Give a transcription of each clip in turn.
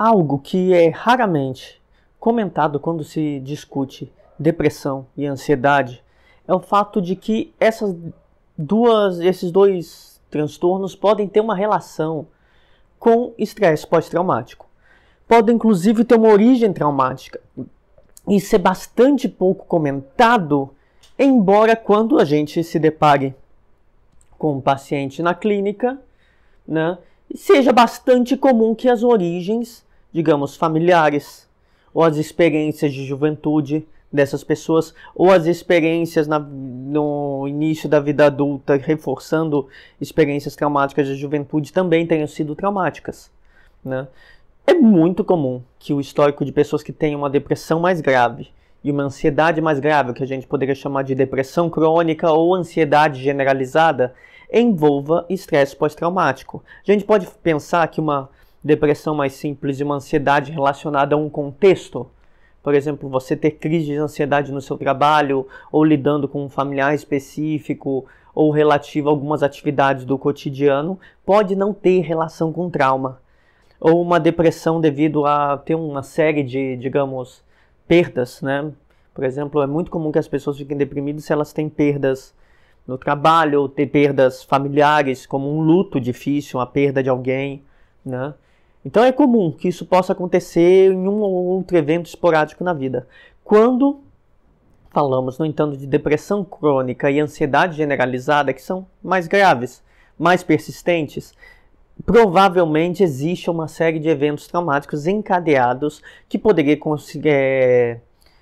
algo que é raramente comentado quando se discute depressão e ansiedade é o fato de que essas duas, esses dois transtornos podem ter uma relação com estresse pós-traumático. Podem inclusive ter uma origem traumática e ser bastante pouco comentado, embora quando a gente se depare com um paciente na clínica, né, seja bastante comum que as origens, digamos, familiares, ou as experiências de juventude dessas pessoas, ou as experiências na, no início da vida adulta, reforçando experiências traumáticas de juventude, também tenham sido traumáticas. Né? É muito comum que o histórico de pessoas que têm uma depressão mais grave e uma ansiedade mais grave, que a gente poderia chamar de depressão crônica ou ansiedade generalizada, envolva estresse pós-traumático. A gente pode pensar que uma depressão mais simples e uma ansiedade relacionada a um contexto, por exemplo, você ter crise de ansiedade no seu trabalho, ou lidando com um familiar específico, ou relativo a algumas atividades do cotidiano, pode não ter relação com trauma. Ou uma depressão devido a ter uma série de, digamos, perdas, né? Por exemplo, é muito comum que as pessoas fiquem deprimidas se elas têm perdas no trabalho, ou ter perdas familiares, como um luto difícil, a perda de alguém, né? Então é comum que isso possa acontecer em um ou outro evento esporádico na vida. Quando falamos, no entanto, de depressão crônica e ansiedade generalizada, que são mais graves, mais persistentes, provavelmente existe uma série de eventos traumáticos encadeados que poderia é,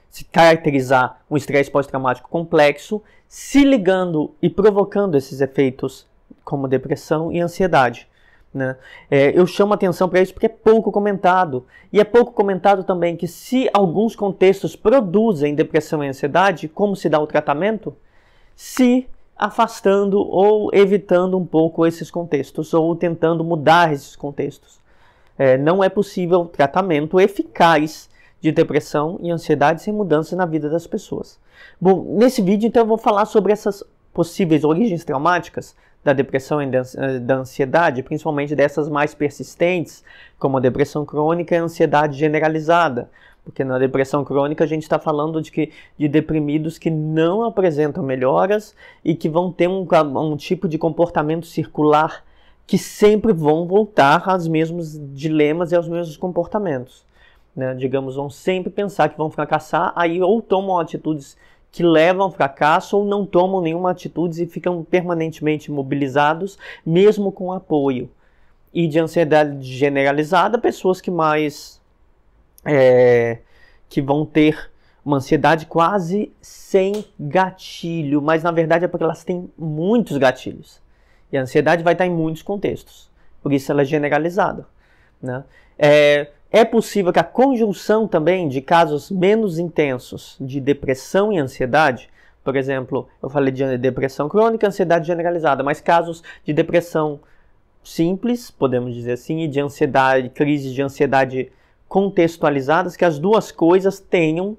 se caracterizar um estresse pós-traumático complexo, se ligando e provocando esses efeitos como depressão e ansiedade. Né? É, eu chamo atenção para isso porque é pouco comentado. E é pouco comentado também que, se alguns contextos produzem depressão e ansiedade, como se dá o tratamento? Se afastando ou evitando um pouco esses contextos, ou tentando mudar esses contextos. É, não é possível tratamento eficaz de depressão e ansiedade sem mudança na vida das pessoas. Bom, nesse vídeo então eu vou falar sobre essas possíveis origens traumáticas da depressão e da ansiedade, principalmente dessas mais persistentes, como a depressão crônica e a ansiedade generalizada. Porque na depressão crônica a gente está falando de, que, de deprimidos que não apresentam melhoras e que vão ter um, um tipo de comportamento circular que sempre vão voltar aos mesmos dilemas e aos mesmos comportamentos. Né? Digamos, vão sempre pensar que vão fracassar, aí ou tomam atitudes que levam ao fracasso ou não tomam nenhuma atitude e ficam permanentemente imobilizados, mesmo com apoio. E de ansiedade generalizada, pessoas que mais. É, que vão ter uma ansiedade quase sem gatilho, mas na verdade é porque elas têm muitos gatilhos. E a ansiedade vai estar em muitos contextos, por isso ela é generalizada. Né? É, é possível que a conjunção também de casos menos intensos de depressão e ansiedade, por exemplo, eu falei de depressão crônica, ansiedade generalizada, mas casos de depressão simples, podemos dizer assim, e de ansiedade, crises de ansiedade contextualizadas, que as duas coisas tenham,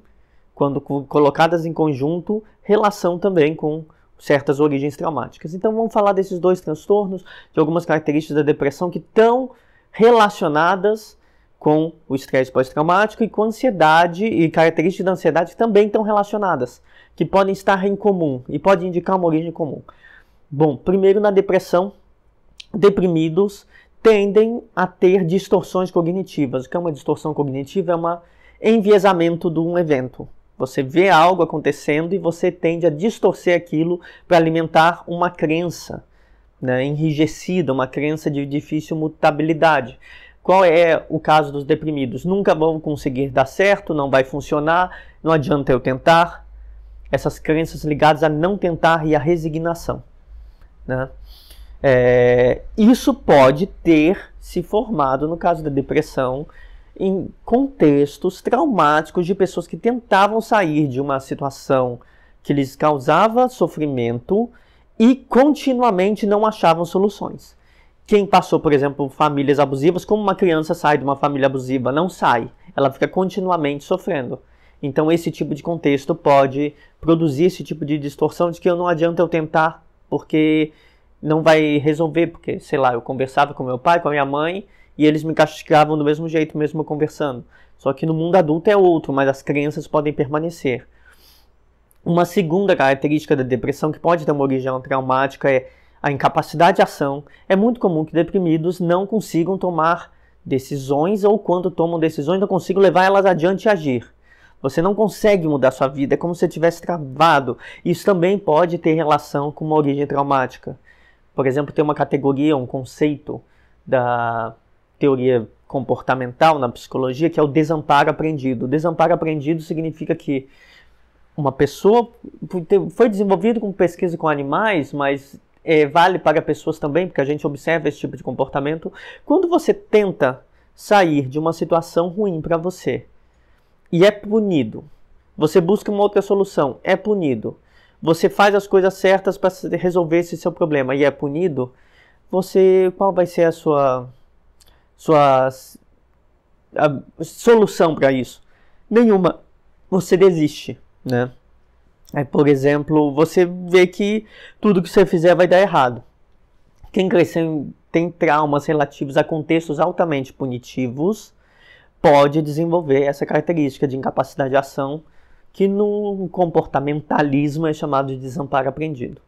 quando colocadas em conjunto, relação também com certas origens traumáticas. Então vamos falar desses dois transtornos, de algumas características da depressão que estão relacionadas com o estresse pós-traumático e com ansiedade e características da ansiedade também estão relacionadas, que podem estar em comum e podem indicar uma origem comum. Bom, primeiro na depressão, deprimidos tendem a ter distorções cognitivas. O que é uma distorção cognitiva? É um enviesamento de um evento. Você vê algo acontecendo e você tende a distorcer aquilo para alimentar uma crença né, enrijecida, uma crença de difícil mutabilidade. Qual é o caso dos deprimidos? Nunca vão conseguir dar certo, não vai funcionar, não adianta eu tentar. Essas crenças ligadas a não tentar e a resignação. Né? É, isso pode ter se formado, no caso da depressão, em contextos traumáticos de pessoas que tentavam sair de uma situação que lhes causava sofrimento e continuamente não achavam soluções. Quem passou, por exemplo, famílias abusivas, como uma criança sai de uma família abusiva? Não sai. Ela fica continuamente sofrendo. Então, esse tipo de contexto pode produzir esse tipo de distorção de que não adianta eu tentar, porque não vai resolver, porque, sei lá, eu conversava com meu pai, com a minha mãe, e eles me castigavam do mesmo jeito, mesmo conversando. Só que no mundo adulto é outro, mas as crenças podem permanecer. Uma segunda característica da depressão que pode ter uma origem traumática é a incapacidade de ação. É muito comum que deprimidos não consigam tomar decisões ou quando tomam decisões não consigam levar elas adiante e agir. Você não consegue mudar sua vida, é como se tivesse travado. Isso também pode ter relação com uma origem traumática. Por exemplo, tem uma categoria, um conceito da teoria comportamental na psicologia que é o desamparo aprendido. O desamparo aprendido significa que uma pessoa foi desenvolvido com pesquisa com animais, mas é, vale para pessoas também, porque a gente observa esse tipo de comportamento. Quando você tenta sair de uma situação ruim para você e é punido, você busca uma outra solução, é punido, você faz as coisas certas para resolver esse seu problema e é punido, você qual vai ser a sua sua a solução para isso? Nenhuma. Você desiste né? Aí, por exemplo, você vê que tudo que você fizer vai dar errado. Quem cresceu tem traumas relativos a contextos altamente punitivos pode desenvolver essa característica de incapacidade de ação que no comportamentalismo é chamado de desamparo aprendido.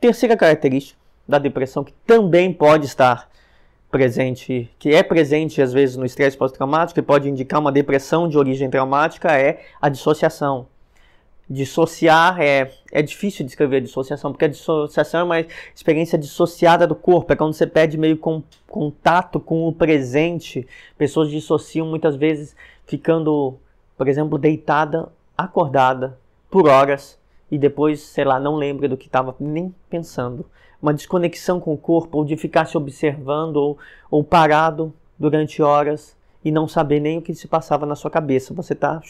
Terceira característica da depressão que também pode estar presente, que é presente às vezes no estresse pós-traumático e pode indicar uma depressão de origem traumática é a dissociação. Dissociar é, é difícil descrever a dissociação, porque a dissociação é uma experiência dissociada do corpo, é quando você perde meio com, contato com o presente. Pessoas dissociam muitas vezes ficando, por exemplo, deitada, acordada por horas e depois, sei lá, não lembra do que estava nem pensando. Uma desconexão com o corpo, ou de ficar se observando, ou, ou parado durante horas e não saber nem o que se passava na sua cabeça. Você está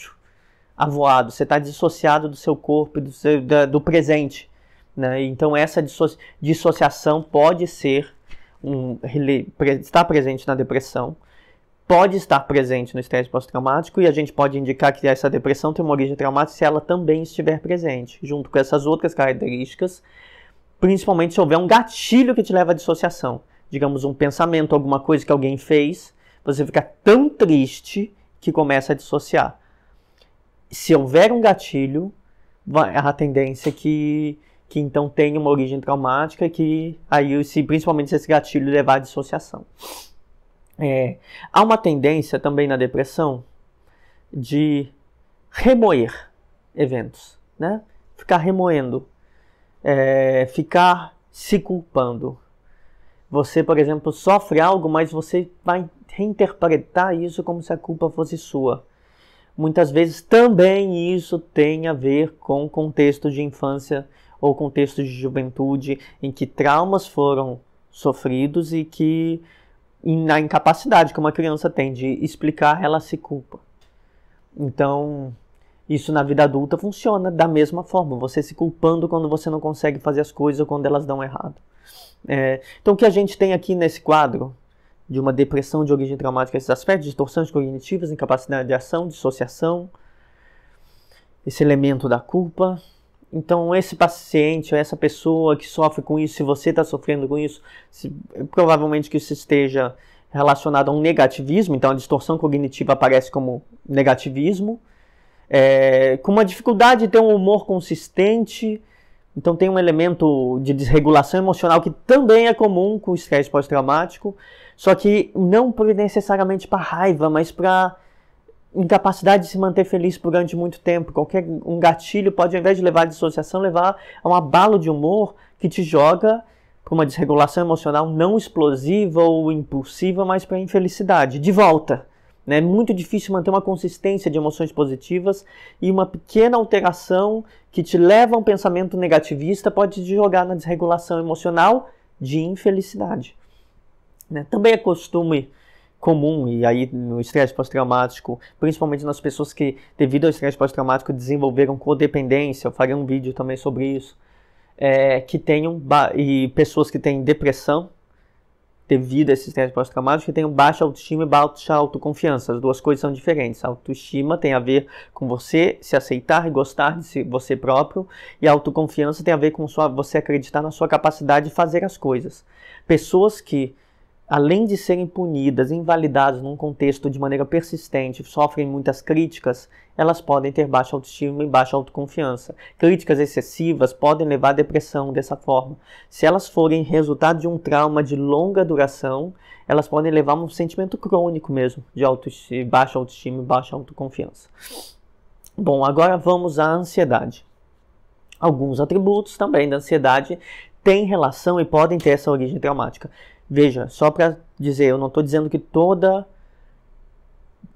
avoado, você está dissociado do seu corpo do, seu, da, do presente. Né? Então essa disso dissociação pode ser um, estar presente na depressão, pode estar presente no estresse pós-traumático e a gente pode indicar que essa depressão tem uma origem traumática se ela também estiver presente, junto com essas outras características, principalmente se houver um gatilho que te leva à dissociação. Digamos, um pensamento, alguma coisa que alguém fez, você fica tão triste que começa a dissociar se houver um gatilho, a tendência é que, que então tenha uma origem traumática que aí se principalmente se esse gatilho levar à dissociação. É, há uma tendência também na depressão de remoer eventos, né? Ficar remoendo, é, ficar se culpando. Você, por exemplo, sofre algo, mas você vai reinterpretar isso como se a culpa fosse sua muitas vezes também isso tem a ver com contexto de infância ou contexto de juventude em que traumas foram sofridos e que na incapacidade que uma criança tem de explicar, ela se culpa. Então, isso na vida adulta funciona da mesma forma, você se culpando quando você não consegue fazer as coisas ou quando elas dão errado. É, então, o que a gente tem aqui nesse quadro de uma depressão de origem traumática, esses aspectos, distorções cognitivas, incapacidade de ação, dissociação, esse elemento da culpa. Então, esse paciente, essa pessoa que sofre com isso, se você está sofrendo com isso, se, provavelmente que isso esteja relacionado a um negativismo, então a distorção cognitiva aparece como negativismo, é, com uma dificuldade de ter um humor consistente, então tem um elemento de desregulação emocional que também é comum com o estresse pós-traumático, só que não necessariamente para raiva, mas para incapacidade de se manter feliz durante muito tempo. Qualquer um gatilho pode, ao invés de levar à dissociação, levar a um abalo de humor que te joga para uma desregulação emocional não explosiva ou impulsiva, mas para infelicidade. De volta. Né? É muito difícil manter uma consistência de emoções positivas e uma pequena alteração que te leva a um pensamento negativista pode te jogar na desregulação emocional de infelicidade. Né? Também é costume comum, e aí no estresse pós-traumático, principalmente nas pessoas que, devido ao estresse pós-traumático, desenvolveram codependência, eu faria um vídeo também sobre isso, é, que tenham, e pessoas que têm depressão, devido a esse estresse pós-traumático que tenham baixa autoestima e baixa autoconfiança. As duas coisas são diferentes. A autoestima tem a ver com você se aceitar e gostar de você próprio, e a autoconfiança tem a ver com sua, você acreditar na sua capacidade de fazer as coisas. Pessoas que além de serem punidas, invalidadas num contexto de maneira persistente, sofrem muitas críticas, elas podem ter baixa autoestima e baixa autoconfiança. Críticas excessivas podem levar à depressão dessa forma. Se elas forem resultado de um trauma de longa duração, elas podem levar a um sentimento crônico mesmo de autoestima, baixa autoestima e baixa autoconfiança. Bom, agora vamos à ansiedade. Alguns atributos também da ansiedade têm relação e podem ter essa origem traumática. Veja, só para dizer, eu não estou dizendo que toda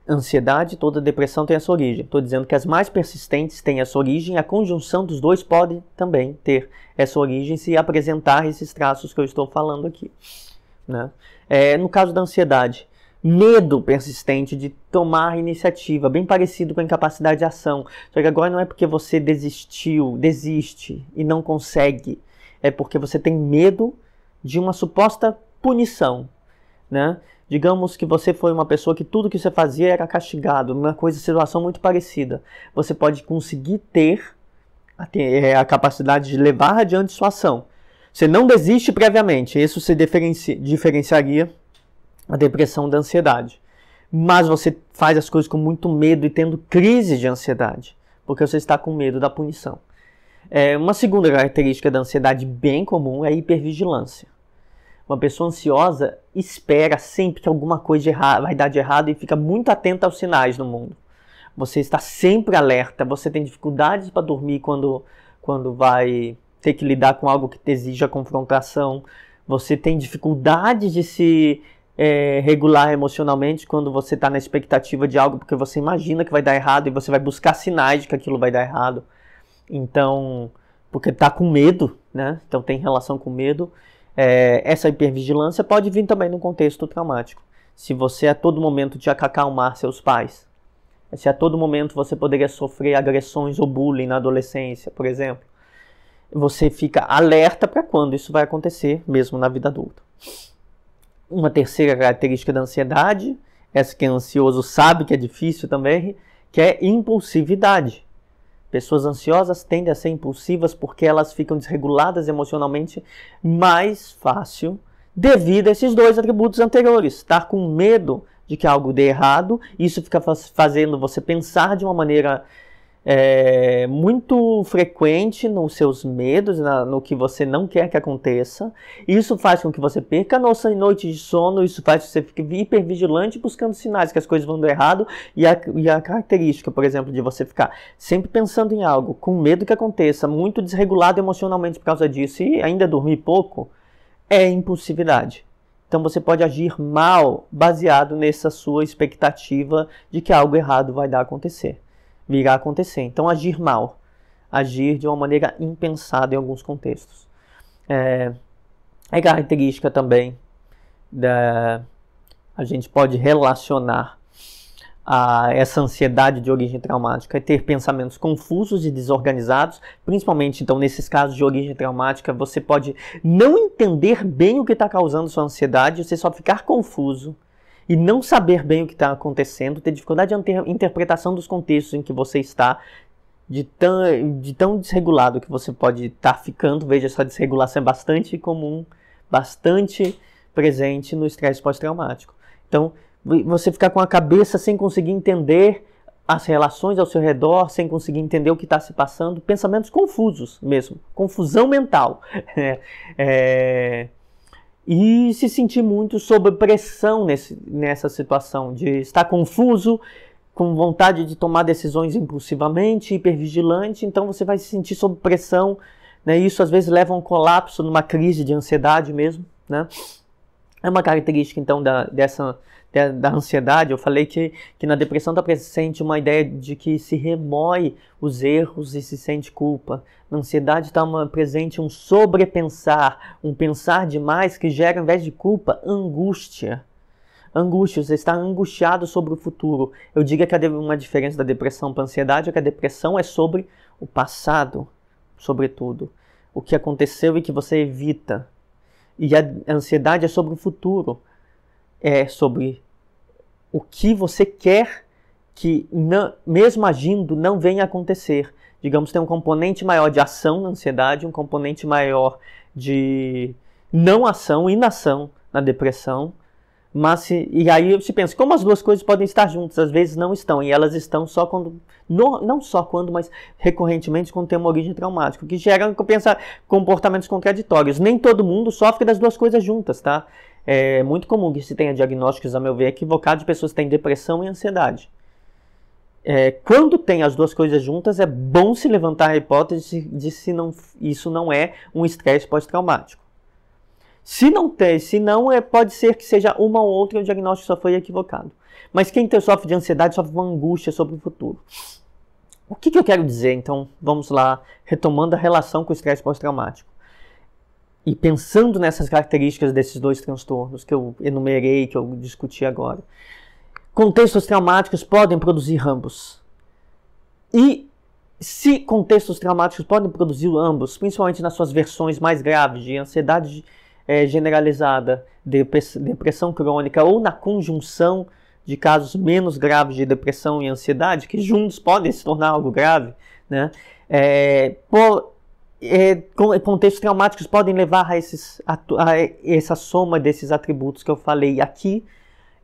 ansiedade, toda depressão tem essa origem. Estou dizendo que as mais persistentes têm essa origem, a conjunção dos dois pode também ter essa origem se apresentar esses traços que eu estou falando aqui. Né? É, no caso da ansiedade, medo persistente de tomar iniciativa, bem parecido com a incapacidade de ação. Só que agora não é porque você desistiu, desiste e não consegue, é porque você tem medo de uma suposta punição, né? Digamos que você foi uma pessoa que tudo que você fazia era castigado, uma coisa, situação muito parecida. Você pode conseguir ter a, é, a capacidade de levar adiante sua ação. Você não desiste previamente, isso se diferenci, diferenciaria a depressão da ansiedade. Mas você faz as coisas com muito medo e tendo crise de ansiedade, porque você está com medo da punição. É, uma segunda característica da ansiedade bem comum é a hipervigilância. Uma pessoa ansiosa espera sempre que alguma coisa vai dar de errado e fica muito atenta aos sinais no mundo. Você está sempre alerta, você tem dificuldades para dormir quando, quando vai ter que lidar com algo que exija confrontação. Você tem dificuldade de se é, regular emocionalmente quando você está na expectativa de algo porque você imagina que vai dar errado e você vai buscar sinais de que aquilo vai dar errado. Então, porque está com medo, né? Então tem relação com medo é, essa hipervigilância pode vir também no contexto traumático. Se você a todo momento que acalmar seus pais, se a todo momento você poderia sofrer agressões ou bullying na adolescência, por exemplo, você fica alerta para quando isso vai acontecer, mesmo na vida adulta. Uma terceira característica da ansiedade, essa que é ansioso sabe que é difícil também, que é impulsividade. Pessoas ansiosas tendem a ser impulsivas porque elas ficam desreguladas emocionalmente mais fácil devido a esses dois atributos anteriores. Estar com medo de que algo dê errado, isso fica fazendo você pensar de uma maneira é, muito frequente nos seus medos, na, no que você não quer que aconteça. Isso faz com que você perca a nossa noite de sono, isso faz com que você fique hipervigilante buscando sinais que as coisas vão dar errado. E a, e a característica, por exemplo, de você ficar sempre pensando em algo, com medo que aconteça, muito desregulado emocionalmente por causa disso e ainda dormir pouco, é impulsividade. Então você pode agir mal baseado nessa sua expectativa de que algo errado vai dar acontecer virá a acontecer. Então, agir mal, agir de uma maneira impensada em alguns contextos. É, é característica também da. A gente pode relacionar a essa ansiedade de origem traumática é ter pensamentos confusos e desorganizados, principalmente então nesses casos de origem traumática, você pode não entender bem o que está causando sua ansiedade, você só ficar confuso e não saber bem o que está acontecendo, ter dificuldade de interpretação dos contextos em que você está, de tão, de tão desregulado que você pode estar tá ficando. Veja, essa desregulação é bastante comum, bastante presente no estresse pós-traumático. Então, você ficar com a cabeça sem conseguir entender as relações ao seu redor, sem conseguir entender o que está se passando, pensamentos confusos mesmo, confusão mental. é, é e se sentir muito sob pressão nesse, nessa situação, de estar confuso, com vontade de tomar decisões impulsivamente, hipervigilante, então você vai se sentir sob pressão, né? Isso às vezes leva a um colapso, numa crise de ansiedade mesmo, né? É uma característica então da, dessa da, da ansiedade, eu falei que, que na depressão está presente uma ideia de que se remói os erros e se sente culpa. Na ansiedade está presente um sobrepensar, um pensar demais que gera, ao invés de culpa, angústia. Angústia, você está angustiado sobre o futuro. Eu digo que uma diferença da depressão para a ansiedade é que a depressão é sobre o passado, sobretudo. O que aconteceu e que você evita. E a ansiedade é sobre o futuro é sobre o que você quer que, não, mesmo agindo, não venha acontecer. Digamos, tem um componente maior de ação na ansiedade, um componente maior de não ação, inação na depressão, mas se, e aí você pensa, como as duas coisas podem estar juntas? Às vezes não estão, e elas estão só quando, no, não só quando, mas recorrentemente quando tem uma origem traumática, que gera pensar, comportamentos contraditórios. Nem todo mundo sofre das duas coisas juntas, tá? É muito comum que se tenha diagnósticos, a meu ver, equivocados de pessoas que têm depressão e ansiedade. É, quando tem as duas coisas juntas, é bom se levantar a hipótese de se não, isso não é um estresse pós-traumático. Se não tem, se não, é, pode ser que seja uma ou outra e o diagnóstico só foi equivocado. Mas quem sofre de ansiedade sofre uma angústia sobre o futuro. O que, que eu quero dizer? Então, vamos lá, retomando a relação com o estresse pós-traumático. E pensando nessas características desses dois transtornos que eu enumerei, que eu discuti agora. Contextos traumáticos podem produzir ambos. E se contextos traumáticos podem produzir ambos, principalmente nas suas versões mais graves de ansiedade é, generalizada, depressão crônica ou na conjunção de casos menos graves de depressão e ansiedade, que juntos podem se tornar algo grave, né? É, por, é, contextos traumáticos podem levar a, esses, a, a, essa soma desses atributos que eu falei aqui,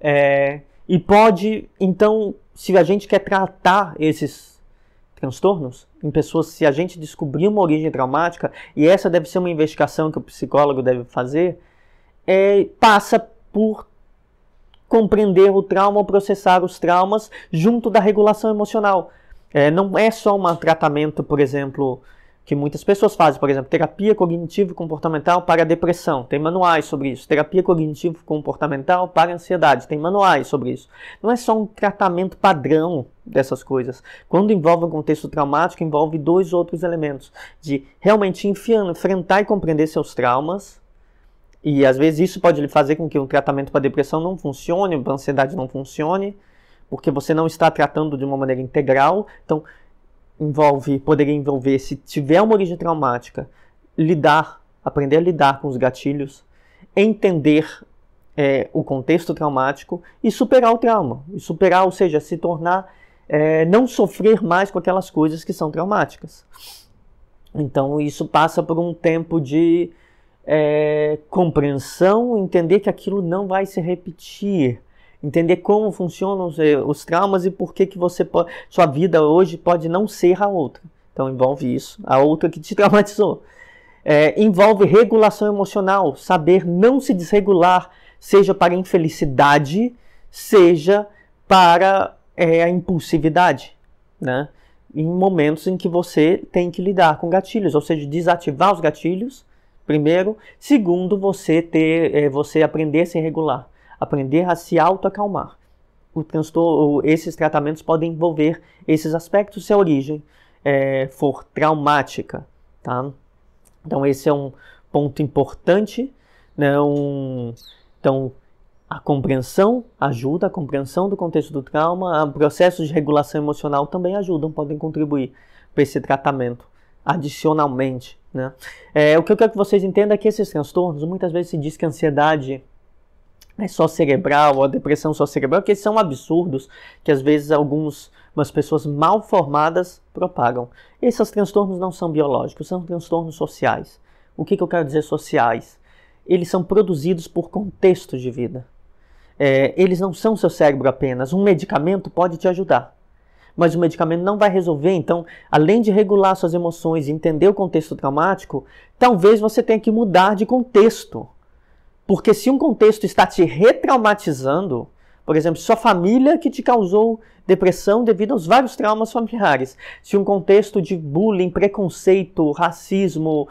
é, e pode, então, se a gente quer tratar esses transtornos em pessoas, se a gente descobrir uma origem traumática, e essa deve ser uma investigação que o psicólogo deve fazer, é, passa por compreender o trauma ou processar os traumas junto da regulação emocional. É, não é só um tratamento, por exemplo, que muitas pessoas fazem, por exemplo, terapia cognitivo-comportamental para depressão, tem manuais sobre isso. Terapia cognitivo-comportamental para ansiedade, tem manuais sobre isso. Não é só um tratamento padrão dessas coisas. Quando envolve um contexto traumático, envolve dois outros elementos: de realmente enfrentar e compreender seus traumas. E às vezes isso pode fazer com que o tratamento para depressão não funcione, para ansiedade não funcione, porque você não está tratando de uma maneira integral. Então, envolve, poderia envolver, se tiver uma origem traumática, lidar, aprender a lidar com os gatilhos, entender é, o contexto traumático e superar o trauma. E superar, ou seja, se tornar, é, não sofrer mais com aquelas coisas que são traumáticas. Então, isso passa por um tempo de é, compreensão, entender que aquilo não vai se repetir entender como funcionam os, eh, os traumas e por que, que você pode, sua vida hoje pode não ser a outra. Então envolve isso, a outra que te traumatizou. É, envolve regulação emocional, saber não se desregular, seja para infelicidade, seja para é, a impulsividade, né? Em momentos em que você tem que lidar com gatilhos, ou seja, desativar os gatilhos, primeiro. Segundo, você ter, é, você aprender a se regular aprender a se autoacalmar. O transtorno, esses tratamentos podem envolver esses aspectos se a origem é, for traumática. Tá? Então, esse é um ponto importante. Né? Um, então, a compreensão ajuda, a compreensão do contexto do trauma, processos de regulação emocional também ajudam, podem contribuir para esse tratamento adicionalmente. Né? É, o que eu quero que vocês entendam é que esses transtornos, muitas vezes se diz que a ansiedade é só cerebral, ou a depressão só cerebral, que são absurdos que às vezes algumas pessoas mal formadas propagam. Esses transtornos não são biológicos, são transtornos sociais. O que, que eu quero dizer sociais? Eles são produzidos por contextos de vida. É, eles não são seu cérebro apenas. Um medicamento pode te ajudar, mas o medicamento não vai resolver. Então, além de regular suas emoções e entender o contexto traumático, talvez você tenha que mudar de contexto. Porque se um contexto está te retraumatizando, por exemplo, sua família que te causou depressão devido aos vários traumas familiares. Se um contexto de bullying, preconceito, racismo,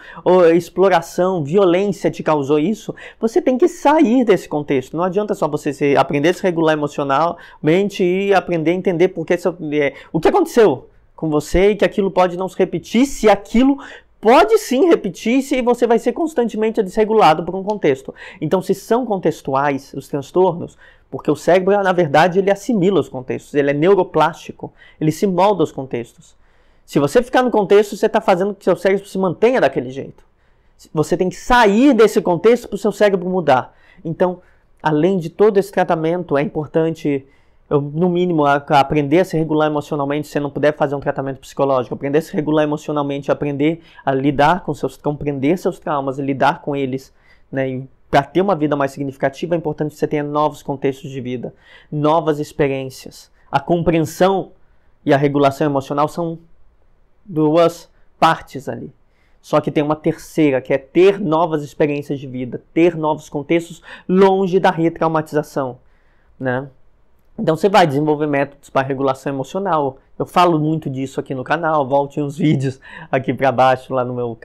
exploração, violência te causou isso, você tem que sair desse contexto. Não adianta só você aprender a se regular emocionalmente e aprender a entender por que, é, o que aconteceu com você e que aquilo pode não se repetir se aquilo pode sim repetir-se e você vai ser constantemente desregulado por um contexto. Então, se são contextuais os transtornos, porque o cérebro, na verdade, ele assimila os contextos, ele é neuroplástico, ele se molda aos contextos. Se você ficar no contexto, você está fazendo que seu cérebro se mantenha daquele jeito. Você tem que sair desse contexto para o seu cérebro mudar. Então, além de todo esse tratamento, é importante no mínimo, a, a aprender a se regular emocionalmente, se não puder fazer um tratamento psicológico, aprender a se regular emocionalmente, aprender a lidar com seus, compreender seus traumas lidar com eles, né, e para ter uma vida mais significativa, é importante que você tenha novos contextos de vida, novas experiências. A compreensão e a regulação emocional são duas partes ali. Só que tem uma terceira, que é ter novas experiências de vida, ter novos contextos longe da retraumatização, né? Então você vai desenvolver métodos para regulação emocional. Eu falo muito disso aqui no canal. Volte uns vídeos aqui para baixo lá no meu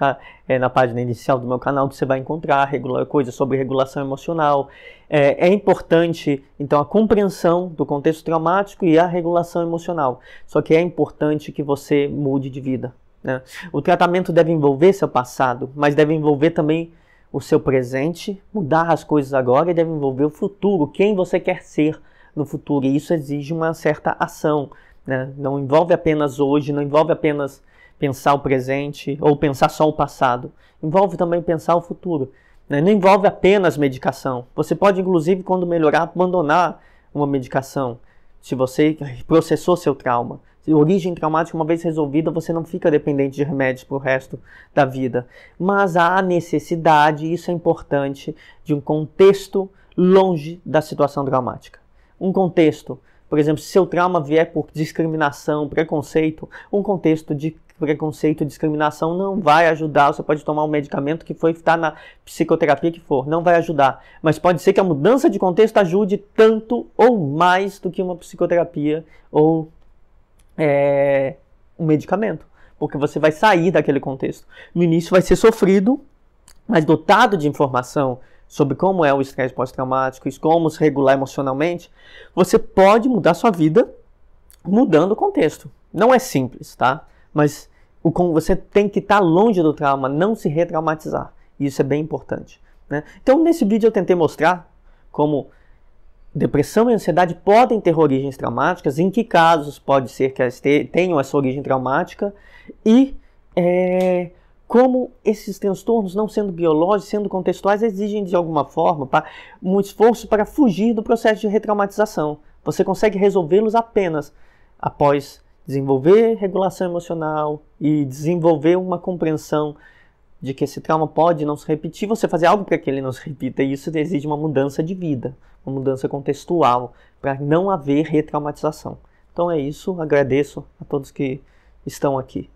é, na página inicial do meu canal que você vai encontrar regula coisas sobre regulação emocional. É, é, importante então a compreensão do contexto traumático e a regulação emocional. Só que é importante que você mude de vida. Né? O tratamento deve envolver seu passado, mas deve envolver também o seu presente, mudar as coisas agora e deve envolver o futuro, quem você quer ser no futuro. E isso exige uma certa ação. Né? Não envolve apenas hoje, não envolve apenas pensar o presente ou pensar só o passado. Envolve também pensar o futuro. Né? Não envolve apenas medicação. Você pode, inclusive, quando melhorar, abandonar uma medicação. Se você processou seu trauma. Se origem traumática, uma vez resolvida, você não fica dependente de remédios para o resto da vida. Mas há necessidade, isso é importante, de um contexto longe da situação traumática um contexto, por exemplo, se seu trauma vier por discriminação, preconceito, um contexto de preconceito discriminação não vai ajudar. Você pode tomar um medicamento que foi estar na psicoterapia que for, não vai ajudar. Mas pode ser que a mudança de contexto ajude tanto ou mais do que uma psicoterapia ou é, um medicamento, porque você vai sair daquele contexto. No início vai ser sofrido, mas dotado de informação, sobre como é o estresse pós-traumático e como se regular emocionalmente, você pode mudar sua vida mudando o contexto. Não é simples, tá? Mas o como você tem que estar tá longe do trauma, não se retraumatizar. Isso é bem importante. Né? Então, nesse vídeo eu tentei mostrar como depressão e ansiedade podem ter origens traumáticas, em que casos pode ser que elas tenham essa origem traumática e é, como esses transtornos, não sendo biológicos, sendo contextuais, exigem de alguma forma um esforço para fugir do processo de retraumatização. Você consegue resolvê-los apenas após desenvolver regulação emocional e desenvolver uma compreensão de que esse trauma pode não se repetir, você fazer algo para que ele não se repita. E isso exige uma mudança de vida, uma mudança contextual, para não haver retraumatização. Então é isso, agradeço a todos que estão aqui.